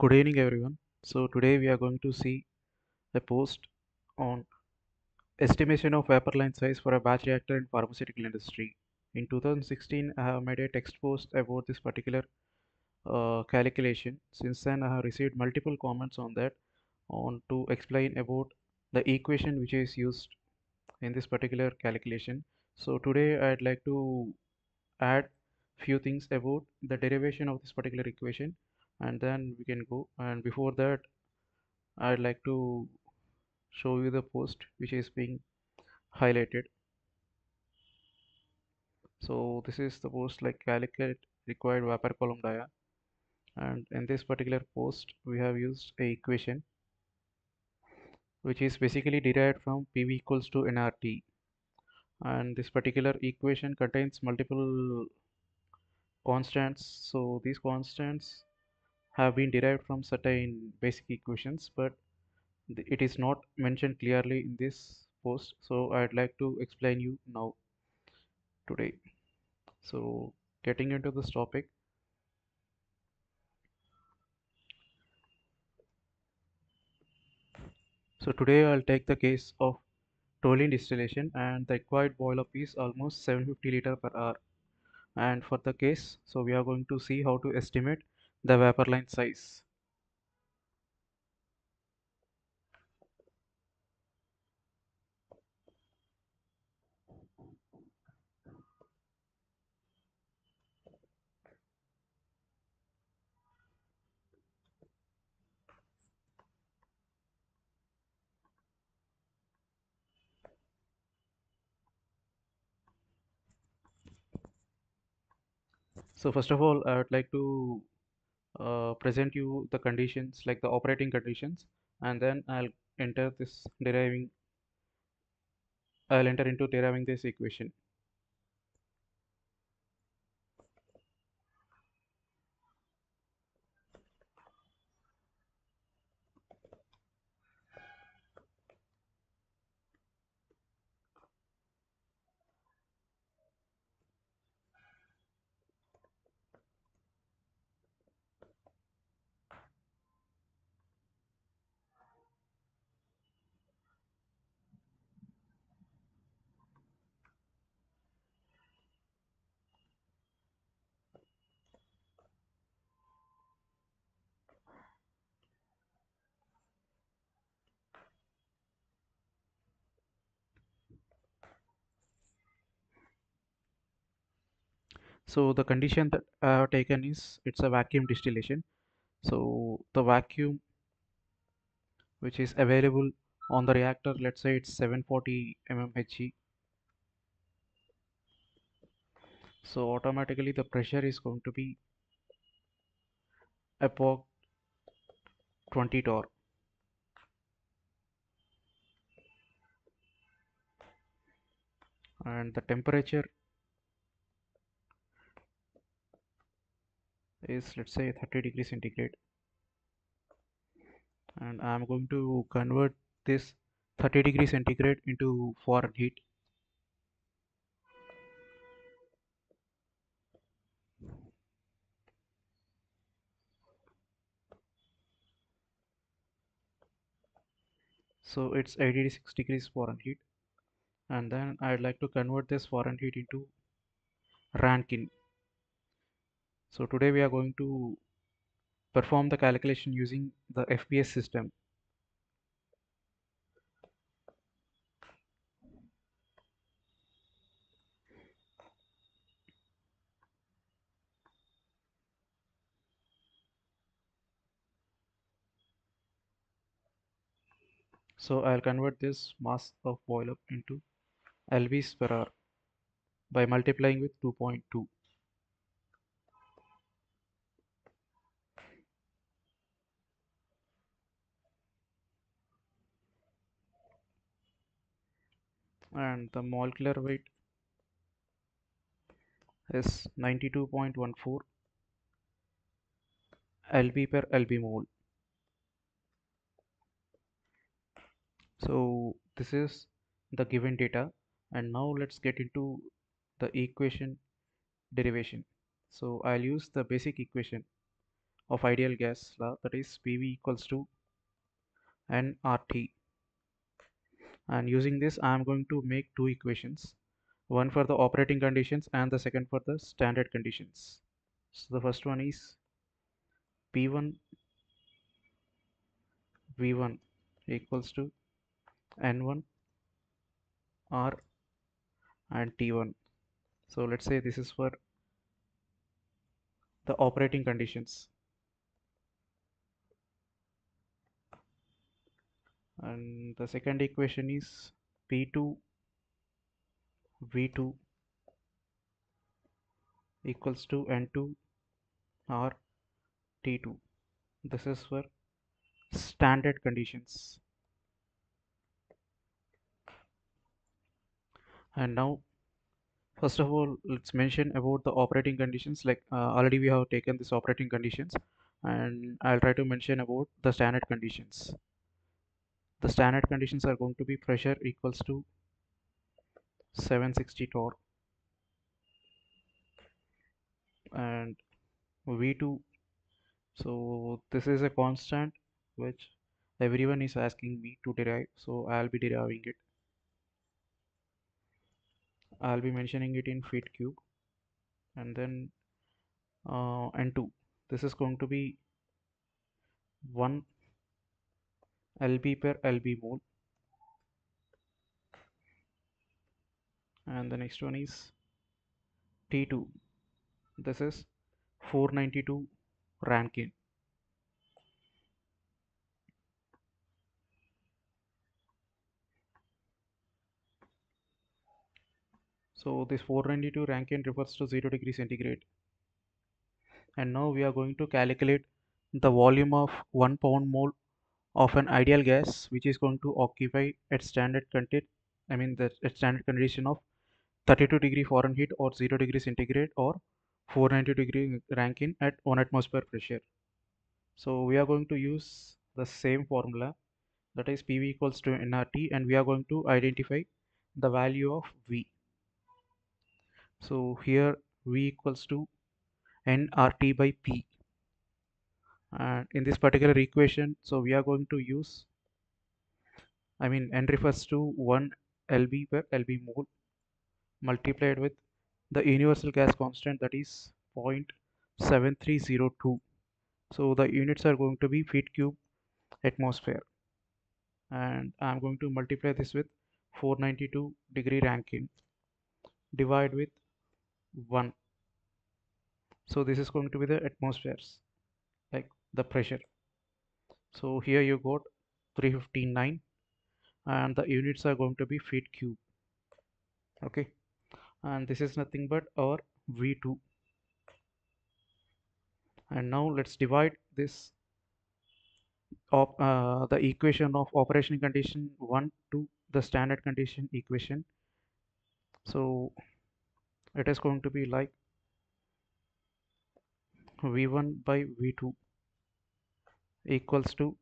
Good evening, everyone. So today we are going to see a post on estimation of vapor line size for a batch reactor in pharmaceutical industry. In 2016, I have made a text post about this particular uh, calculation. Since then, I have received multiple comments on that on to explain about the equation which is used in this particular calculation. So today I'd like to add few things about the derivation of this particular equation and then we can go. And before that I'd like to show you the post which is being highlighted. So this is the post like calculate required vapor column dia. And in this particular post we have used a equation which is basically derived from PV equals to nRT and this particular equation contains multiple constants. So these constants have been derived from certain basic equations but it is not mentioned clearly in this post. So I'd like to explain you now today. So getting into this topic so today I'll take the case of toluene distillation and the required boil up is almost 750 liter per hour. And for the case so we are going to see how to estimate the vapor line size. So first of all I would like to uh, present you the conditions like the operating conditions and then I'll enter this deriving I'll enter into deriving this equation so the condition that I have taken is it's a vacuum distillation. So the vacuum which is available on the reactor let's say it's 740 mmHg so automatically the pressure is going to be about 20 torr. And the temperature is let's say 30 degrees centigrade. And I'm going to convert this 30 degree centigrade into Fahrenheit. So it's 86 degrees Fahrenheit. And then I'd like to convert this Fahrenheit into Rankine so today we are going to perform the calculation using the FPS system. So I'll convert this mass of boil up into lbs per hour by multiplying with 2.2 and the molecular weight is 92.14 lb per lb mole. So this is the given data and now let's get into the equation derivation. So I'll use the basic equation of ideal gas law that is PV equals to nRT and using this I am going to make two equations. One for the operating conditions and the second for the standard conditions. So the first one is P1 V1 equals to N1 R and T1 so let's say this is for the operating conditions and the second equation is P2 V2 equals to N2 or T2 this is for standard conditions. And now first of all let's mention about the operating conditions. Like uh, already we have taken this operating conditions and I'll try to mention about the standard conditions the standard conditions are going to be pressure equals to 760 torr. And v2 so this is a constant which everyone is asking me to derive. So I'll be deriving it. I'll be mentioning it in feet cube. And then uh, N2 this is going to be 1 lb per lb mole and the next one is T2 this is 492 Rankine so this 492 Rankine refers to 0 degree centigrade. And now we are going to calculate the volume of 1 pound mole of an ideal gas which is going to occupy at standard content I mean the standard condition of 32 degree Fahrenheit or 0 degree centigrade or 490 degree Rankine at 1 atmosphere pressure. So we are going to use the same formula that is PV equals to nRT and we are going to identify the value of V. So here V equals to nRT by P and in this particular equation so we are going to use I mean n refers to 1 lb per lb mole multiplied with the universal gas constant that is 0.7302 so the units are going to be feet cube atmosphere. And I'm going to multiply this with 492 degree Rankine divide with 1 so this is going to be the atmospheres like the pressure. So here you got 359 and the units are going to be feet cube. Okay? And this is nothing but our v2 and now let's divide this of uh, the equation of operation condition 1 to the standard condition equation. So it is going to be like v1 by v2 equals to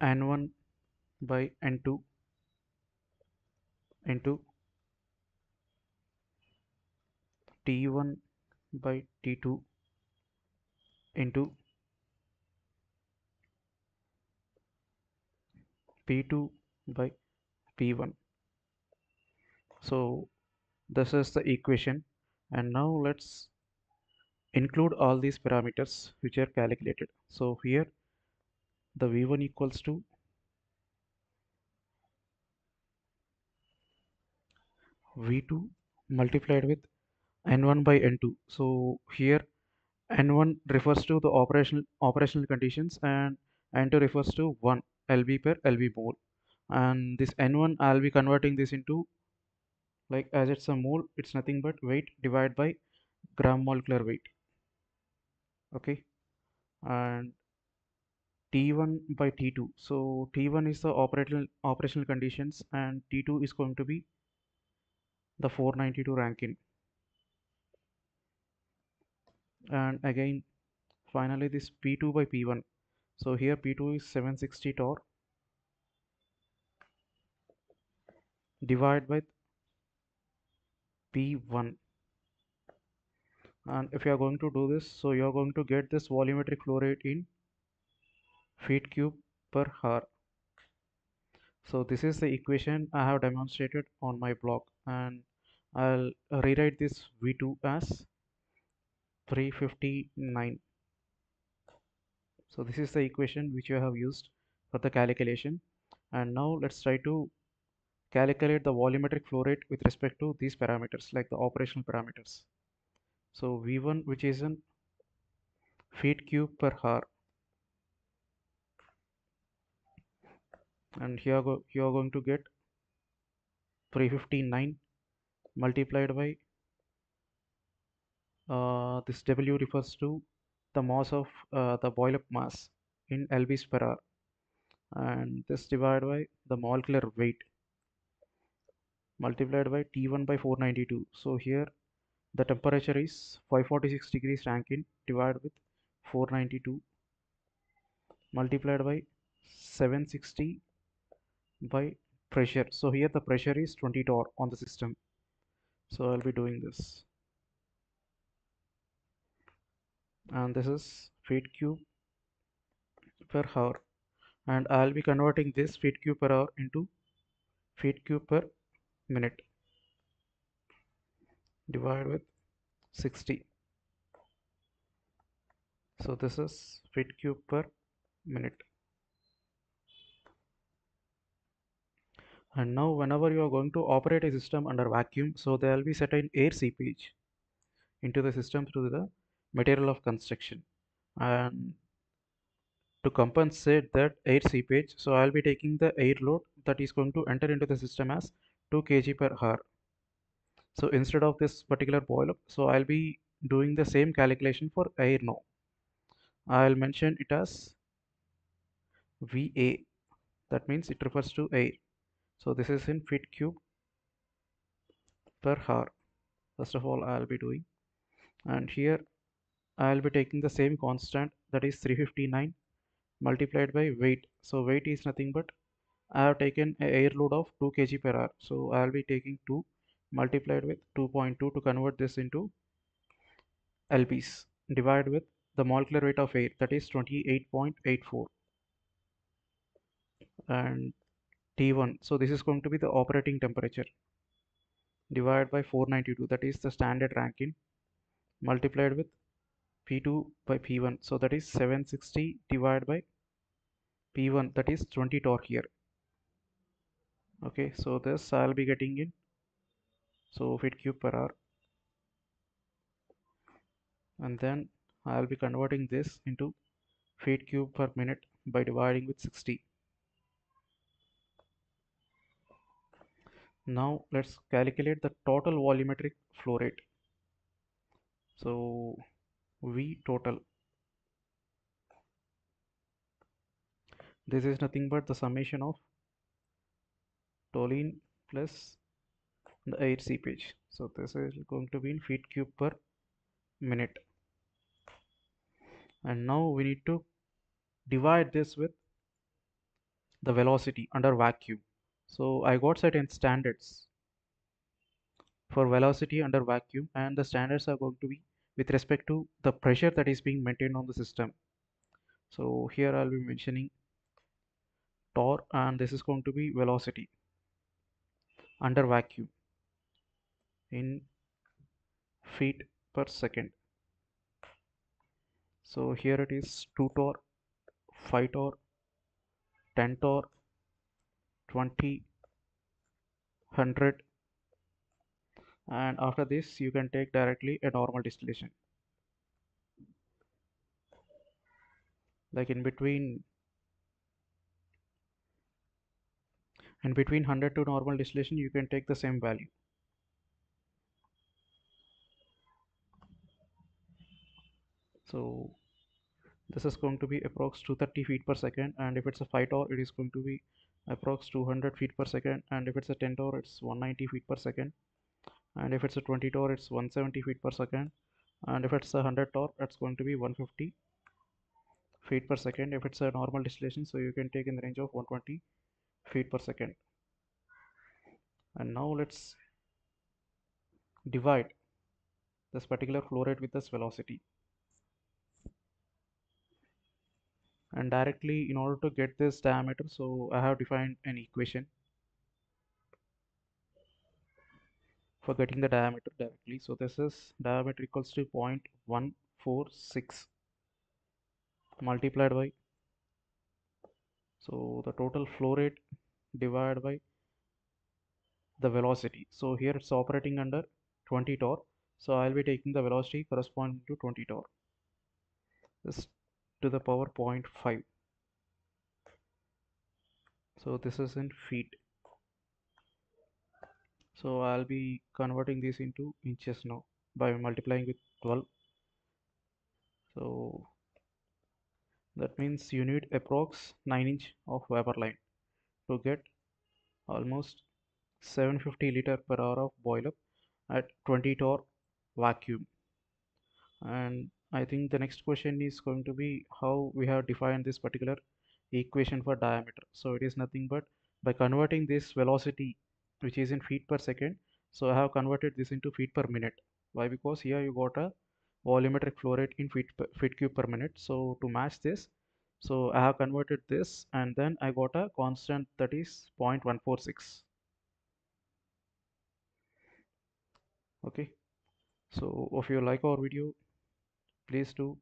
n1 by n2 into t1 by t2 into p2 by p1 so this is the equation. And now let's include all these parameters which are calculated. So here the v1 equals to v2 multiplied with n1 by n2 so here n1 refers to the operational operational conditions and n2 refers to 1 lb per lb mole. And this n1 i'll be converting this into like as it's a mole it's nothing but weight divided by gram molecular weight okay? And t1 by t2 so t1 is the operational operational conditions and t2 is going to be the 492 Rankine and again finally this p2 by p1 so here p2 is 760 torr divided by p1 and if you are going to do this so you are going to get this volumetric flow rate in feet cube per hour. So this is the equation I have demonstrated on my blog and I'll rewrite this V2 as 359 so this is the equation which you have used for the calculation. And now let's try to calculate the volumetric flow rate with respect to these parameters like the operational parameters so V1 which is in feet cube per hour. And here go you are going to get 359 multiplied by uh, this W refers to the mass of uh, the boil up mass in lbs per hour. And this divided by the molecular weight multiplied by T1 by 492 so here the temperature is 546 degrees Rankine divided with 492 multiplied by 760 by pressure. So here the pressure is 20 torr on the system. So I'll be doing this. And this is feet cube per hour. And I'll be converting this feet cube per hour into feet cube per minute divided with 60 so this is feet cube per minute. And now whenever you are going to operate a system under vacuum so there will be certain air seepage into the system through the material of construction. And to compensate that air seepage so I'll be taking the air load that is going to enter into the system as 2 kg per hour so instead of this particular boil up so I'll be doing the same calculation for air now. I'll mention it as VA that means it refers to air. So this is in feet cube per hour. First of all I'll be doing. And here I'll be taking the same constant that is 359 multiplied by weight. So weight is nothing but I have taken a air load of 2 kg per hour. So I'll be taking 2 multiplied with 2.2 to convert this into lbs divided with the molecular weight of air that is 28.84 and T1 so this is going to be the operating temperature. Divided by 492 that is the standard Rankine multiplied with P2 by P1 so that is 760 divided by P1 that is 20 torr here. Okay so this I'll be getting in so feet cube per hour. And then I'll be converting this into feet cube per minute by dividing with 60 now let's calculate the total volumetric flow rate. So v total. This is nothing but the summation of toluene plus the air seepage. So this is going to be in feet cube per minute. And now we need to divide this with the velocity under vacuum. So I got certain standards for velocity under vacuum and the standards are going to be with respect to the pressure that is being maintained on the system. So here I'll be mentioning torr and this is going to be velocity under vacuum in feet per second. So here it is 2 torr 5 torr 10 torr 20 100 and after this you can take directly a normal distillation. Like in between in between 100 to normal distillation you can take the same value so this is going to be approx 230 feet per second and if it's a 5 torr it is going to be approx 200 feet per second and if it's a 10 torr it's 190 feet per second. And if it's a 20 torr it's 170 feet per second. And if it's a 100 torr it's going to be 150 feet per second. If it's a normal distillation so you can take in the range of 120 feet per second. And now let's divide this particular flow rate with this velocity and directly in order to get this diameter so I have defined an equation for getting the diameter directly. So this is diameter equals to 0.146 multiplied by so the total flow rate divided by the velocity. So here it's operating under 20 torr. So I'll be taking the velocity corresponding to 20 torr. This to the power 0.5 so this is in feet. So I'll be converting this into inches now by multiplying with 12 so that means you need approx 9 inch of vapor line to get almost 750 liter per hour of boil up at 20 torr vacuum. And I think the next question is going to be how we have defined this particular equation for diameter. So it is nothing but by converting this velocity which is in feet per second. So I have converted this into feet per minute. Why? Because here you got a volumetric flow rate in feet per, feet cube per minute. So to match this so I have converted this and then I got a constant that is 0.146 okay. So if you like our video please do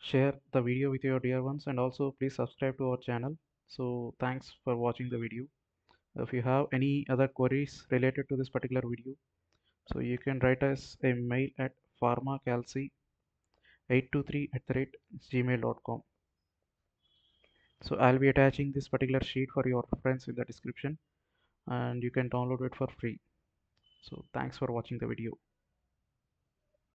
share the video with your dear ones and also please subscribe to our channel. So thanks for watching the video. If you have any other queries related to this particular video so you can write us a mail at pharmacalc823 at the rate gmail.com so I'll be attaching this particular sheet for your reference in the description and you can download it for free. So thanks for watching the video